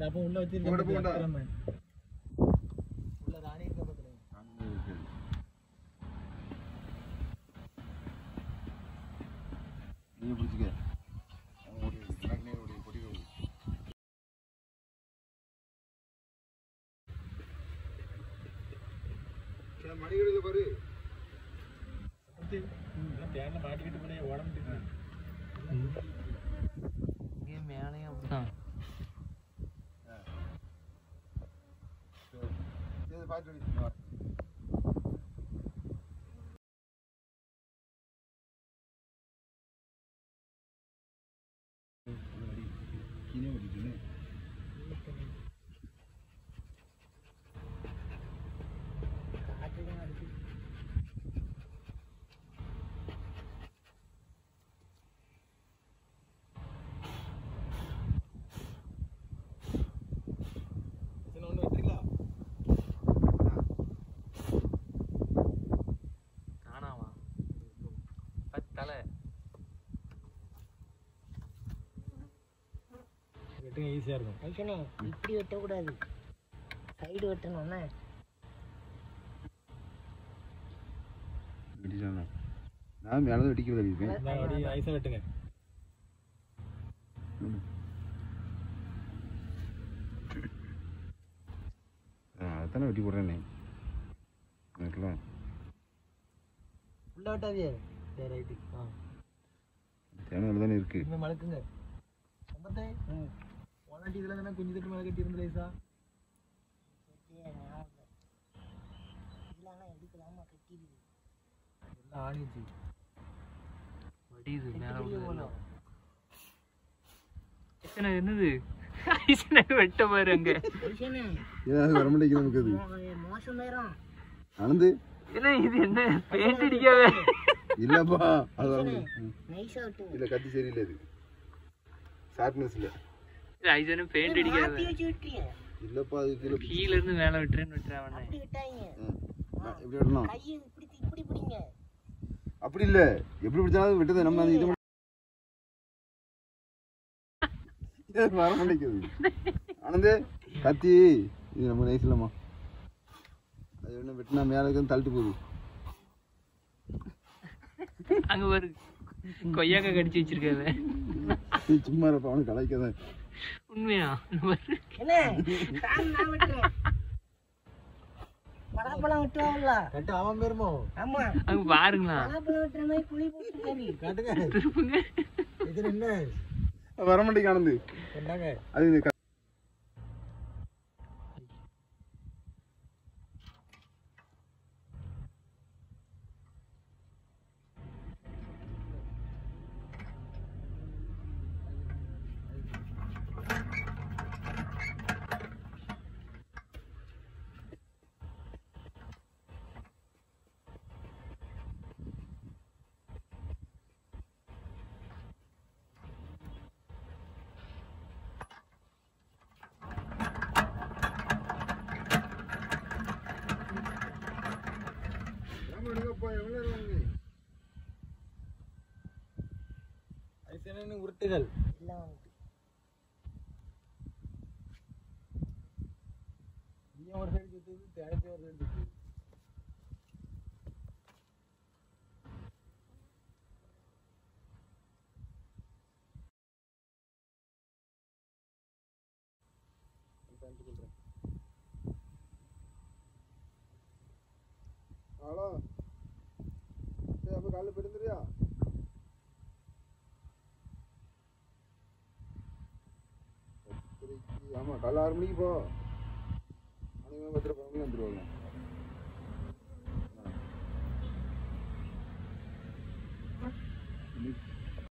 அப்போ உள்ள வச்சிருக்கேன். உள்ள ராணி இருக்க பாத்துருங்க நீ பிடிச்சிக்க மடிக்கடியில பாரு. தேன்ல மாட்டிக்கிட்டு போனே உடம்புட்டு சரி, பார்த்து வை. வா. கீழே ஓடிட்டுன்னு. சரி, வெட்டுங்க ஈஸியா இருக்கும் ஐசனே இப்படி வெட்டக்கூடாது. சைடு வெட்டணும்னா? நான் மேலே தான் வெட்டிக்கிறது வெட்டுங்க. அதானே வெட்டி போடுறேனே எனக்குலாம் உள்ள வெட்டாதே. சரி ரைட்டு ஆ. தேவையான தானே ஒன்னாட்டி இதுல தானே குஞ்சு தட்டு மேல கட்டி இருந்த லேசா ஆணிச்சு வடியுது மேலே என்னது? வெட்ட பாரு அங்க. வர மாட்டேங்குது நமக்கு அது? ஆனந்து என்ன இது என்ன? பெயிண்ட் அடிக்காத. இல்லப்பா அது இல்ல கத்தி சரியில்லை அது. ஷார்ப்னஸ் இல்ல. ஐசனா பெயிண்ட் அடிக்காத இல்லப்பா அது கீழே கீழ இருந்து மேல விட்டுறேன்னு விட்டுறேன் அவனை. அப்படி விட்டாங்க. ம். நான் எப்படி வெட்டணும் கையை இப்படி இப்படி பிடிங்க. அப்படி இல்ல. எப்படி பிடிச்சாலும் வெட்டது. நம்ம இது வர மாட்டேங்குது. ஆனந்து கத்தி. இது நம்ம நைஸ் இல்லம்மா. அது ஒன்று வெட்டினா மேலே இருக்கிறது தள்ளிட்டு போகுது. அங்க ஒரு கொய்யாக்காய் கடிச்சு வச்சிருக்காத. நீ சும்மா இருப்ப அவனுக்கு கலாய்க்காத. உண்மையா? பலாப்பழம் வெட்டுவாங்கல்ல கட்டு அவன் பேருமோ? ஆமா. அங்க பாருங்களா. பலாப்பழம் வெட்டுற மாதிரி குழி போட்டு கறி. காட்டுங்க. திருப்புங்க. இது என்ன? வர மாட்டேங்க ஆனந்து. என்னங்க அது இந்த க- ஏம்மா எடுங்கப்பா, எவ்வளவு நேரம் ஆகுது? ஐசனு உருட்டுகள் எல்லாம் வந்துட்டு நீ ஒரு சைடு சுத்துது தேடி ஒரு சைடு சுத்துது ஹலோ ஆமாம் காலைல ஆறு மணிக்கு போ. அன்றைக்கி பத்திர பதினொன்று வந்துடுவாங்க